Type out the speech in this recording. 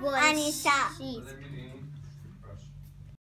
Was Anissa. She's.